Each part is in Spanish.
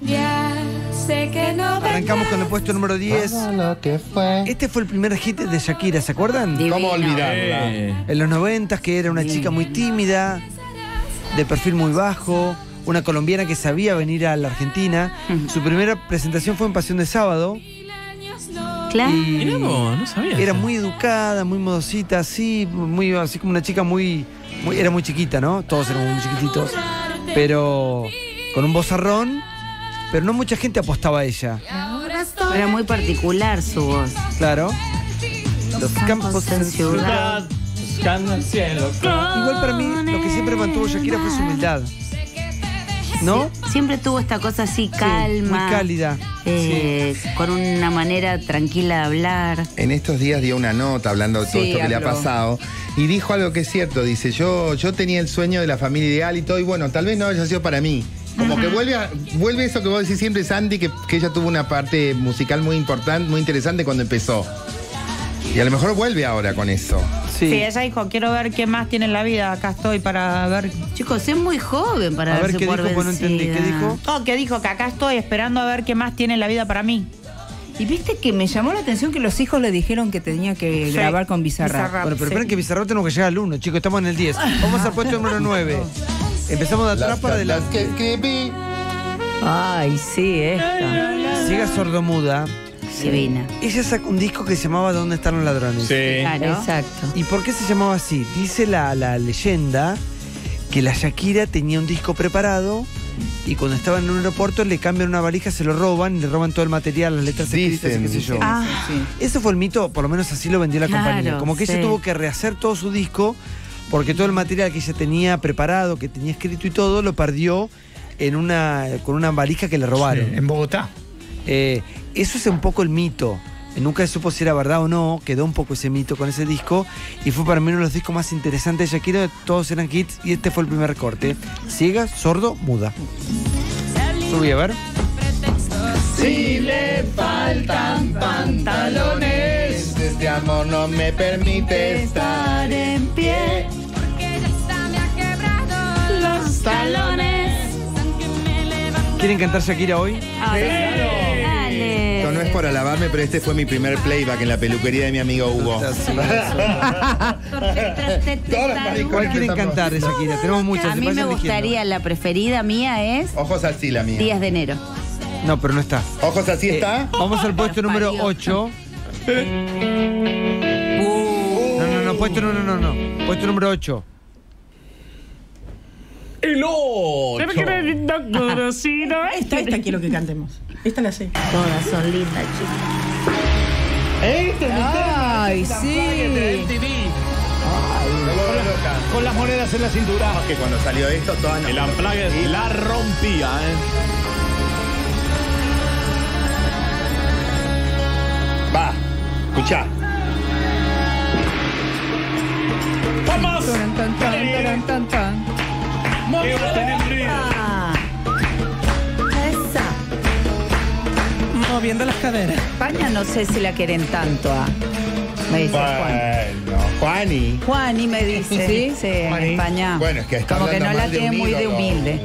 Ya sé que no Arrancamos con el puesto número 10. lo que fue. Este fue el primer hit de Shakira, ¿se acuerdan? Divino. ¿Cómo olvidarla? Eh, En los 90 que era una chica muy tímida, de perfil muy bajo, una colombiana que sabía venir a la Argentina. Su primera presentación fue en Pasión de Sábado. Claro. Y mirá vos, no sabía. era eso. muy educada, muy modosita, así, muy, así como una chica muy, muy- Era muy chiquita, ¿no? Todos éramos muy chiquititos. Pero con un vozarrón. Pero no mucha gente apostaba a ella. Era muy particular su voz. Claro. Los campos en ciudad. Buscando el cielo. Igual para mí, lo que siempre mantuvo Shakira fue su humildad. ¿No? Siempre tuvo esta cosa así calma. Muy cálida. eh, Con una manera tranquila de hablar. En estos días dio una nota hablando de todo Sí, esto que le ha pasado y dijo algo que es cierto. Dice, yo, yo tenía el sueño de la familia ideal y todo, y bueno, tal vez no haya sido para mí. Como que vuelve, a- vuelve eso que vos decís siempre, Sandy, que, que ella tuvo una parte musical muy importante, muy interesante cuando empezó. Y a lo mejor vuelve ahora con eso. Sí. Sí, ella dijo, quiero ver qué más tiene en la vida. Acá estoy para ver. Chicos, es muy joven para A ver verse qué por dijo, pues no entendí. ¿Qué dijo? Oh, que dijo que acá estoy esperando a ver qué más tiene en la vida para mí. Y viste que me llamó la atención que los hijos le dijeron que tenía que Sí. grabar con Bizarrap. Bizarrap. Bueno, pero Sí. esperen que Bizarro tenemos que llegar al 1, chicos, estamos en el 10. Vamos al puesto número 9. Empezamos de atrás para las adelante. que escribí. Ay, sí, esta. Siga sordomuda. Divina. Ella sacó un disco que se llamaba ¿Dónde están los ladrones? Sí. Claro. Exacto. ¿Y por qué se llamaba así? Dice la, la leyenda que la Shakira tenía un disco preparado y cuando estaba en un aeropuerto le cambian una valija, se lo roban, y le roban todo el material, las letras escritas y qué sé yo. Ah, Ese fue el mito, por lo menos así lo vendió la Claro, compañía. Como que sí. ella tuvo que rehacer todo su disco porque todo el material que ella tenía preparado, que tenía escrito y todo, lo perdió en una, con una valija que le robaron. en Bogotá. Eh, eso es un poco el mito. Nunca se supo si era verdad o no, quedó un poco ese mito con ese disco y fue para mí uno de los discos más interesantes de Shakira, todos eran hits y este fue el primer corte. Ciega, sordo, muda. Subí a ver. Si le faltan pantalones, este amor no me permite estar en pie. ¿Quieren cantar Shakira hoy? Dale. Esto no es por alabarme, pero este fue mi primer playback en la peluquería de mi amigo Hugo. Sí, Todas las ¿Cuál quieren cantar de Shakira? Tenemos muchas. A mí me gustaría, la preferida mía es Ojos así la mía. Días de enero. No, pero no está. Ojos así Eh, está. vamos al puesto número Parió. 8. No, no, no, puesto no, no, no, no. Puesto número 8. El 8. Esta, esta quiero que cantemos. Esta la sé. Todas son lindas, chicos. Ay, sí. Con las monedas en la cintura. Que cuando salió esto, todas El Unplugged la rompía, ¿eh? Va, escuchá. ¡Vamos! Esa. Moviendo las caderas. España no sé si la quieren tanto a. Me dice Juan. Bueno, Juani. Juani me dice. ¿Sí? Sí, en Juani. España. Bueno, es que está Como que no la mal de tiene un muy de ídolo. humilde.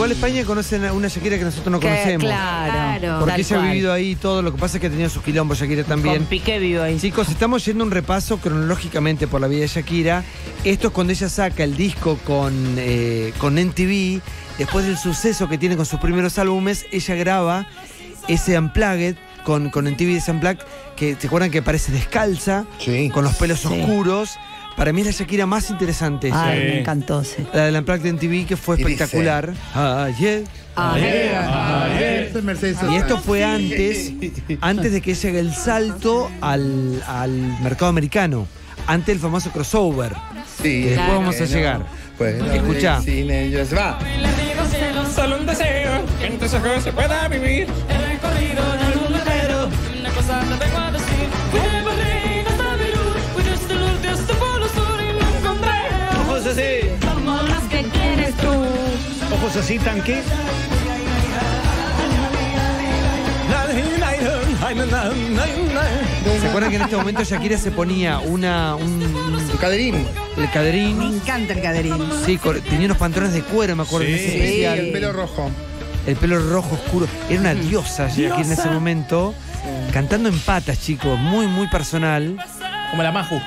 Igual España conocen a una Shakira que nosotros no Que- conocemos. claro. Porque tal ella ha vivido ahí todo. Lo que pasa es que ha tenido sus quilombos Shakira también. Con Piqué vivo ahí. Chicos, estamos yendo un repaso cronológicamente por la vida de Shakira. Esto es cuando ella saca el disco con, eh, con NTV. Después del suceso que tiene con sus primeros álbumes, ella graba ese Unplugged con, con NTV ese Unplugged, que se acuerdan que parece descalza, Sí. con los pelos Sí. oscuros. Para mí es la Shakira más interesante. esa. Ay, Sí. me encantó, sí. La del Unplugged de NTV que fue espectacular. Ayer. Esto es Mercedes Y esto fue antes, antes de que haga el salto al, al mercado americano, antes del famoso crossover. Sí, que después Claro. vamos a llegar. Pues, Escuchá. Sin ellos va. Solo un deseo que en tus ojos se pueda vivir. Ojos Ojos así, tanque. ¿Se acuerdan que en este momento Shakira se ponía una, un, Tu caderín. el Me caderín? encanta el caderín. Sí, cor- tenía unos pantalones de cuero, me acuerdo, en ese Sí. Especial. el pelo rojo. el pelo rojo oscuro. Era una diosa Shakira en ese momento, cantando en patas, chicos, muy, muy personal. Como la Maju.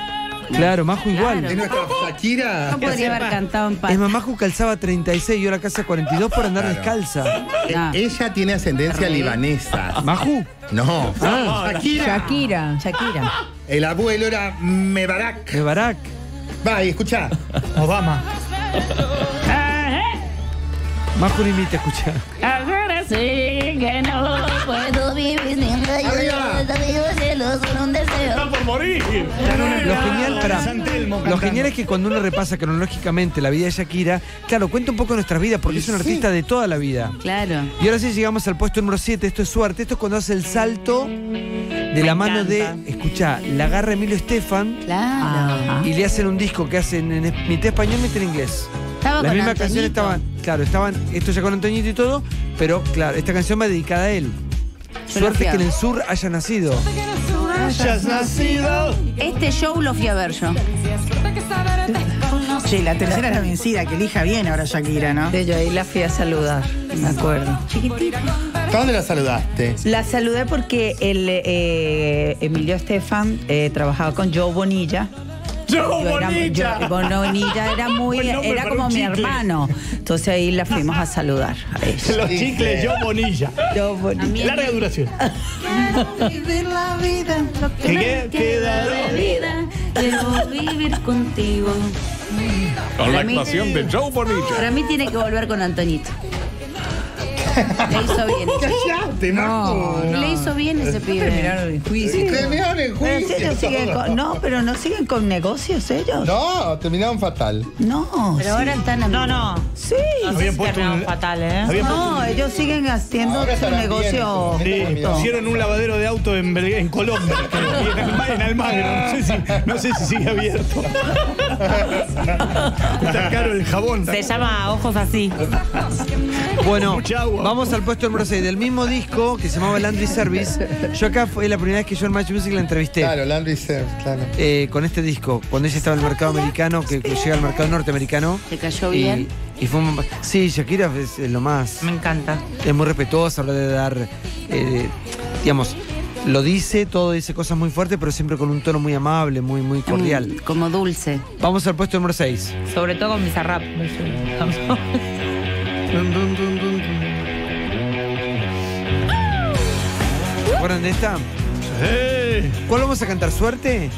Claro, Maju igual. Es nuestra Shakira. No podría haber cantado en paz. Es más, Maju calzaba 36 y yo la casa 42 por andar Claro. descalza. Eh, Ah. Ella tiene ascendencia libanesa. ¿Maju? No. Shakira. Shakira. Shakira. El abuelo era Mebarak. De Barak. Va, y escucha. Obama. Maju ni imita, escucha. Ahora sí Lo genial, Telmo lo genial es que cuando uno repasa cronológicamente la vida de Shakira, claro, cuenta un poco de nuestras vidas porque es un artista de toda la vida. Claro. Y ahora sí llegamos al puesto número 7, esto es suerte, esto es cuando hace el salto de la mano de, escucha, la agarra Emilio Estefan Claro. y le hacen un disco que hacen en mitad español, mitad en inglés. Estaba Las con mismas canciones estaban, claro, estaban, esto ya con Antoñito y todo, pero claro, esta canción va dedicada a él. Suerte que en el sur haya nacido. Hayas nacido. Este show lo fui a ver yo. Che, la tercera es la vencida, que elija bien ahora Shakira, ¿no? Sí, yo ahí la fui a saludar, me acuerdo. ¿Dónde la saludaste? La saludé porque el eh, Emilio Estefan eh, trabajaba con Joe Bonilla. ¡Joe Yo era, Bonilla! yo- Bonilla era muy, era como mi chicle. hermano. Entonces ahí la fuimos a saludar a ella. Los chicles, yo bonilla. Joe Bonilla. Larga duración. Vivir la vida, lo que ¿Qué me queda de vida, quiero vivir contigo. Con la Para actuación de Joe Bonilla. Para mí tiene que volver con Antoñito. Le hizo bien. ¡Cállate, Majo! Le hizo bien ese pibe. Terminaron el juicio. Terminaron el Pero en juicio. serio siguen con, no, pero no siguen con negocios ellos. No, terminaron fatal. No. Pero sí. ahora están amigos. No, no. Sí. Habían puesto Terminaron un- fatal, ¿eh? Habían puesto No, ellos siguen haciendo Ahora su estarán negocio. bien, Sí, No. hicieron un lavadero de auto en, Belg- en Colombia, creo, y en, Alma- en Almagro. No sé, si, no sé si sigue abierto. Está caro el jabón. Se llama Ojos Así. Bueno, vamos al puesto número 6 del mismo disco que se llamaba Landry Service. Yo acá fue la primera vez que yo en Match Music la entrevisté. Claro, Landry Serve, claro. eh, con este disco, cuando ella estaba en el mercado americano, que, que llega al mercado norteamericano. ¿Te cayó Y, bien? y fue un- Sí, Shakira es, es lo más. Me encanta. Es muy respetuosa, habla de dar. eh, digamos, lo dice, todo dice cosas muy fuertes, pero siempre con un tono muy amable, muy, muy cordial. Mm, Como dulce. Vamos al puesto número 6. Sobre todo con Bizarrap. ¿Se acuerdan de esta? ¿Cuál vamos a cantar? ¿Suerte?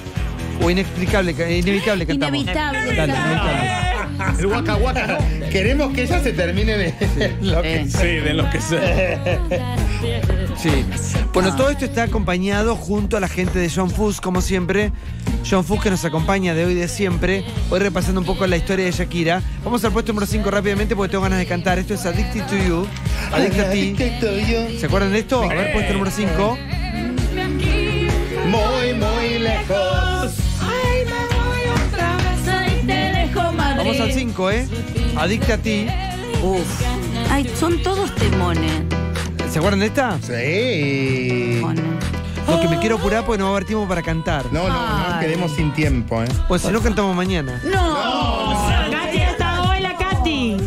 ¿O inexplicable, ca- inevitable cantamos? Inevitable. Dale, inevitable. el guaca guaca no. Queremos que ella se termine de lo que Eh. Sí, de lo que sea. Sí. Bueno, todo esto está acompañado junto a la gente de John Fuss, como siempre. John Fuss que nos acompaña de hoy y de siempre. Hoy repasando un poco la historia de Shakira. Vamos al puesto número 5 rápidamente porque tengo ganas de cantar. Esto es Addicted to You. Addicted a ti. ¿Se acuerdan de esto? A ver, puesto número 5. Muy, muy lejos. Ay, me voy otra vez, ay, te dejo Madrid. Vamos al 5, ¿eh? Adicta a ti. Uf. Ay, son todos temones. ¿Se acuerdan de esta? Sí. Temones. No, que me quiero apurar porque no va a haber tiempo para cantar. No, no, no quedemos sin tiempo, ¿eh? Pues si no cantamos mañana. Katy está hoy la Katy.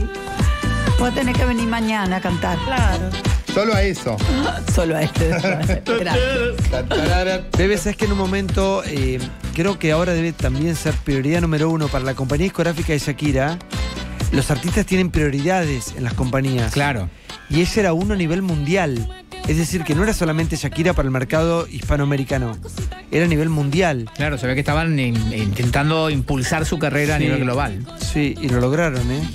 Vos tenés que venir mañana a cantar. Claro. Solo a eso. Solo a este. Gracias. Bebe, sabes que en un momento eh, creo que ahora debe también ser prioridad número uno para la compañía discográfica de Shakira. Los artistas tienen prioridades en las compañías. Claro. Y ella era uno a nivel mundial. Es decir, que no era solamente Shakira para el mercado hispanoamericano, era a nivel mundial. Claro, se ve que estaban in- intentando impulsar su carrera a nivel global. Sí, y lo lograron, ¿eh?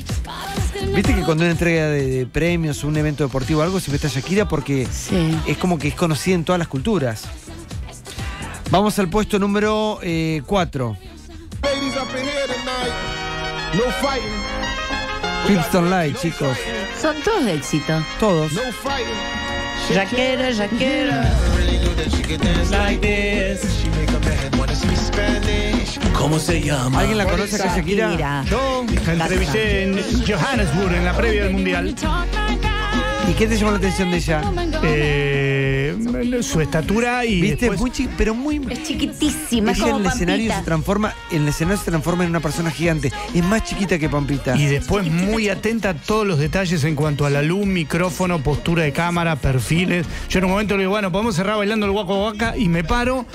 Viste que cuando una entrega de, de premios, un evento deportivo o algo, siempre está Shakira porque Sí. es como que es conocida en todas las culturas. Vamos al puesto número 4. Pipston Light, chicos. Son todos de éxito. Todos. Shakira, Shakira. ¿Cómo se llama? ¿Alguien la conoce acá, Shakira? Shakira. Yo la entrevisté en Johannesburg en la previa del mundial. ¿Y qué te llamó la atención de ella? Eh, eh, su estatura y ¿Viste? después- Muy chi- pero muy. Es chiquitísima, es Ella como en el escenario Pampita. se transforma, en el escenario se transforma en una persona gigante. Es más chiquita que Pampita. Y después muy atenta a todos los detalles en cuanto a la luz, micrófono, postura de cámara, perfiles. Yo en un momento le digo, bueno, podemos cerrar bailando el guaco guaca y me paro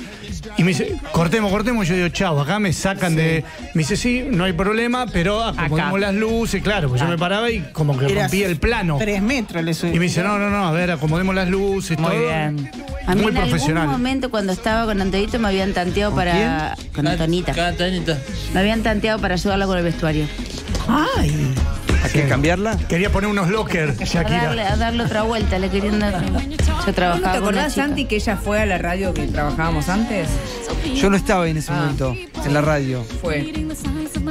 y me dice, cortemos, cortemos. Yo digo, chao, acá me sacan de. Me dice, sí, no hay problema, pero acomodemos Acá. las luces, claro, pues yo me paraba y como que Era rompía el plano. Tres metros le subí. Y me dice, no, no, no, a ver, acomodemos las luces, Muy todo. bien. A mí Muy en algún profesional. momento cuando estaba con Antonito me habían tanteado para... Con Antonita. Me habían tanteado para ayudarla con el vestuario. Ay. ¿Hay que cambiarla? Quería poner unos lockers, A darle, Shakira. a darle otra vuelta, le querían dar... Yo ¿No trabajaba te acordás. Santi, que ella fue a la radio que trabajábamos antes? Yo no estaba en ese Ah. momento, en la radio. Fue.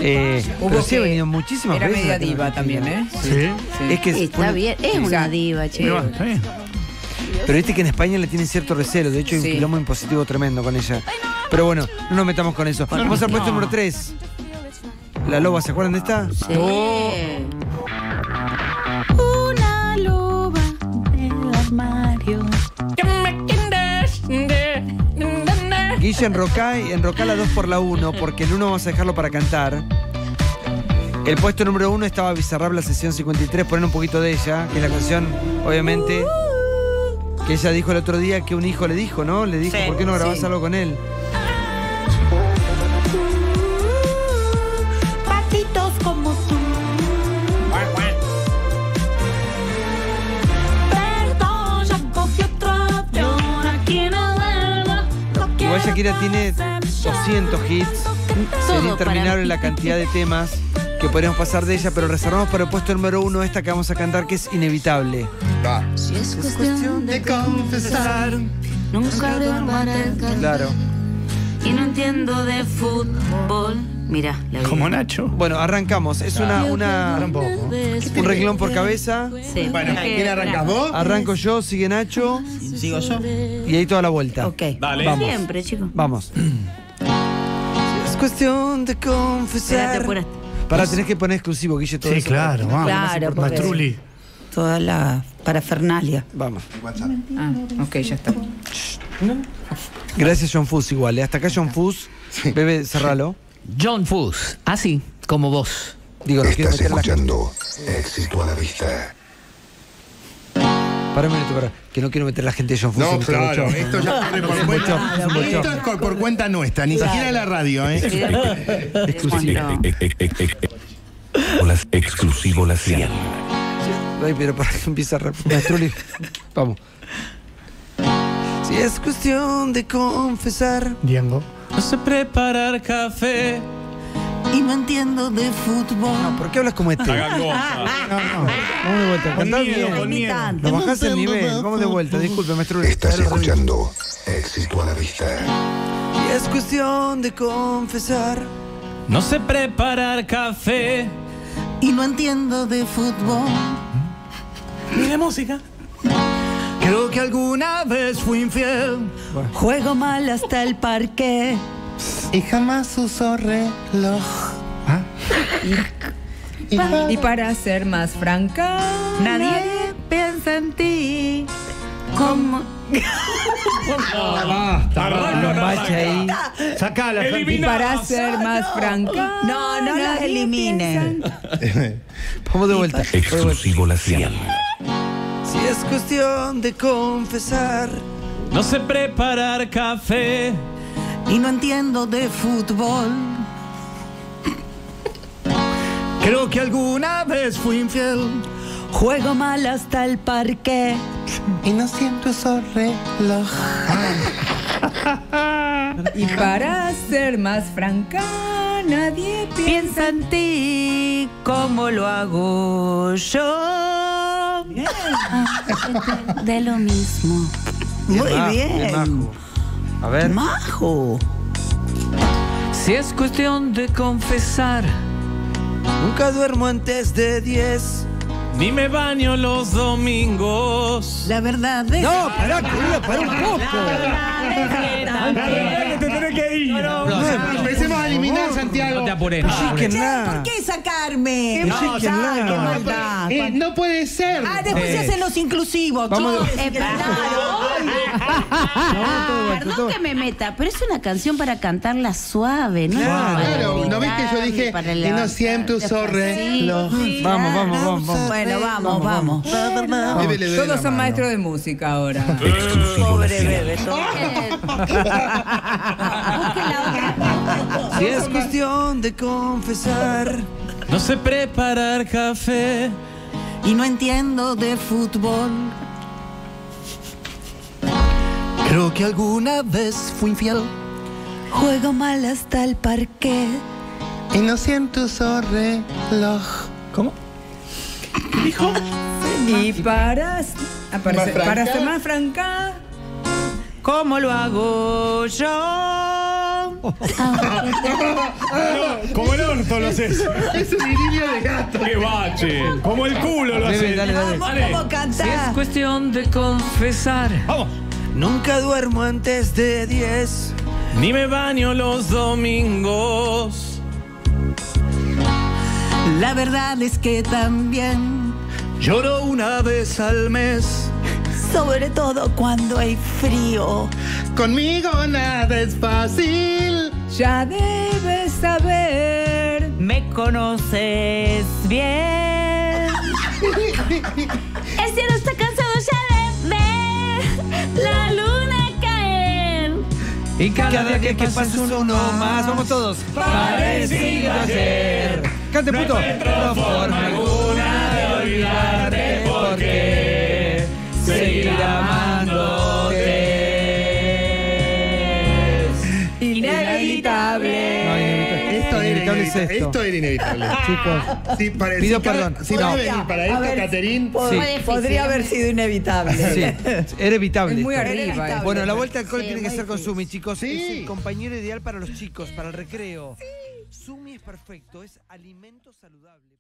Eh, Hubo pero sí ha venido muchísimas Era veces. media diva también, ¿eh? Sí. Sí. Es que está bien, es una diva, che. Está bien. Pero viste que en España le tienen cierto recelo. De hecho, hay un Sí. quilombo impositivo tremendo con ella. Pero bueno, no nos metamos con eso. Vamos al puesto número 3. La loba, ¿se acuerdan de esta? Sí. Una loba del armario. Guille enrocá, y enrocá la 2 por la 1, porque el 1 vamos a dejarlo para cantar. El puesto número 1 estaba Bizarrap, la sesión 53, poner un poquito de ella, que es la canción, obviamente, que ella dijo el otro día que un hijo le dijo, ¿no? Le dijo, Sí, ¿por qué no grabás sí. algo con él? Igual Shakira tiene pasar 200 hits. Sería Todo interminable para- la cantidad de temas que podríamos pasar de ella, pero reservamos para el puesto número 1 esta que vamos a cantar, que es inevitable. Va. Si es cuestión de confesar, nunca el. Claro. Y no entiendo de fútbol. Mira, la. Como Nacho. Bueno, arrancamos. Es una, un un renglón por cabeza. Sí. Bueno, ¿quién arrancas vos? Arranco yo, sigue Nacho Sigo yo. y ahí toda la vuelta. Ok. Dale. Vamos. Siempre, chicos. Vamos. es cuestión de confesar. Espérate. Para tenés que poner exclusivo, Guille, todo Sí, eso. claro, vamos. Claro, porque-. Toda la parafernalia. Vamos. Ah, ok, ya está. Gracias, John Fuss, igual. ¿eh? Hasta acá, John Fuss. Bebe, cerralo. John Fuss, así como vos. Digo, no quiero meter la escuchando Éxito a la vista. Para un minuto, para. Que no quiero meter la gente de John Fuss. No, claro, esto ya corre por cuenta. Esto es por, por cuenta nuestra, ni siquiera la radio, ¿eh? Exclusivo. Exclusivo la 100. Ay, pero para que empiece a. Vamos. Si es cuestión de confesar. Diango. No sé preparar café. Y no entiendo de fútbol. No, ¿por qué hablas como este? Hagan goma. Vamos de vuelta. Cantá bien. con miedo. Nos bajás el nivel. Vamos de vuelta. Disculpe, maestro. Estás escuchando Éxito a la vista. Si es cuestión de confesar. No sé preparar café. Y no entiendo de fútbol. Ni de música. Creo que alguna vez fui infiel. Juego mal hasta el parque. Y jamás usó reloj. Y para ser más franca, Nadie piensa en ti. Los baches ahí. Sacala, y para ser más franca. No, no las eliminen. Vamos de vuelta. Exclusivo la 100. Si es cuestión de confesar. No sé preparar café. Y no entiendo de fútbol. Creo que alguna vez fui infiel. Juego mal hasta el parque. Y no siempre usó reloj. Y para ser más franca, nadie piensa. Piensa en ti como lo hago yo. De lo mismo. Muy majo, bien. majo. A ver. Majo. Si es cuestión de confesar, Nunca duermo antes de 10. Ni me baño los domingos. La verdad es. No, pará, querida, pará un poco. Te tenés que ir. A eliminar Santiago. no te apures. no. ¿Por qué sacarme? Ay, qué maldad. Eh, no puede ser. Ah, después se hacen los inclusivos. Vamos Eh, perdón, perdón que me meta, pero es una canción para cantarla suave, ¿no? Claro. ¿no ves que yo dije, y no despacito. sorrelo? Sí, Vamos, vamos, vamos. Bueno, vamos, vamos. Todos son maestros de música ahora. Pobre bebé, Si es cuestión de confesar. No sé preparar café. Y no entiendo de fútbol. Creo que alguna vez fui infiel. Juego mal hasta el parque. Y no siento sorreloj. ¿Cómo? ¿Qué dijo? Y para, ah, para, ¿Más franca? ser más franca, ¿Cómo lo hago yo? Como el orto lo haces. Es un idilio de gato. ¡Qué bache! Como el culo lo haces. dale, dale. Vamos, ¿cómo Si es cuestión de confesar. Vamos. Nunca duermo antes de 10. Ni me baño los domingos. La verdad es que también. Lloro una vez al mes. Sobre todo cuando hay frío. Conmigo nada es fácil. ya debes saber. Me conoces bien. El cielo está cansado ya de ver la luna caer. Y Cada día que pasa es uno más. Vamos todos. Parecido a ayer. Cante, puto. No es esto. Esto era inevitable. Chicos. Sí, para, Pido perdón. Si No. para A esto, ver, Caterín. pod- Sí. Podría haber sido inevitable. Sí, era evitable. Es muy arriba. Bueno, la vuelta al cole Sí, tiene que ser con. Sumi, chicos. Sí. Es el compañero ideal para los chicos, para el recreo. Sumi es perfecto, es alimento saludable.